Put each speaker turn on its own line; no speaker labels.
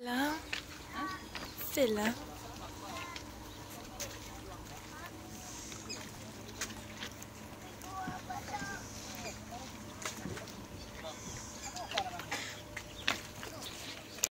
Là, hein, c'est là.